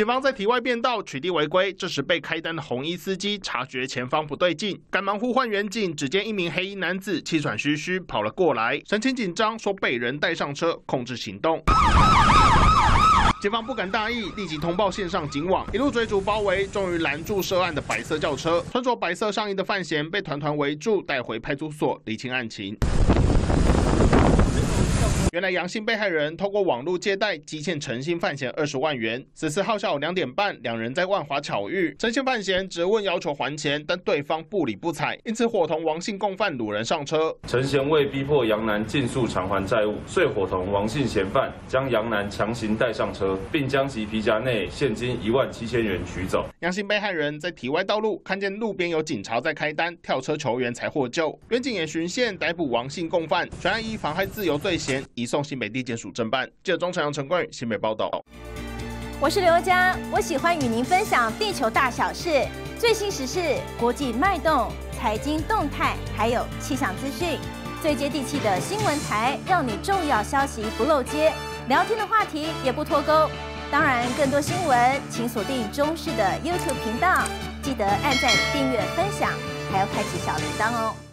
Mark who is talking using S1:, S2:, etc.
S1: 警方在体外变道取缔违规，这时被开单的红衣司机察觉前方不对劲，赶忙呼唤援警，只见一名黑衣男子气喘吁吁跑了过来，神情紧张，说被人带上车，控制行动。警方不敢大意，立即通报线上警网，一路追逐包围，终于拦住涉案的白色轿车。穿着白色上衣的范闲被团团围住，带回派出所理清案情。原来杨姓被害人透过网络借贷，积欠陈姓范闲二十万元。十四号下午两点半，两人在万华巧遇，陈姓范闲质问要求还钱，但对方不理不睬，因此伙同王姓共犯掳人上车。
S2: 陈贤为逼迫杨楠尽速偿还债务，遂伙同王姓嫌犯将杨楠强行带上车，并将其皮夹内现金一万七千元取走。
S1: 杨姓被害人在体外道路看见路边有警察在开单，跳车求援才获救。远警也循线逮捕王姓共犯，全案依妨害自由罪嫌。移送新北地检署侦办。记者钟成阳、陈冠宇新北报道。
S3: 我是刘佳，我喜欢与您分享地球大小事、最新时事、国际脉动、财经动态，还有气象资讯，最接地气的新闻台，让你重要消息不漏接，聊天的话题也不脱钩。当然，更多新闻请锁定中视的 YouTube 频道，记得按赞、订阅、分享，还要开启小铃铛哦。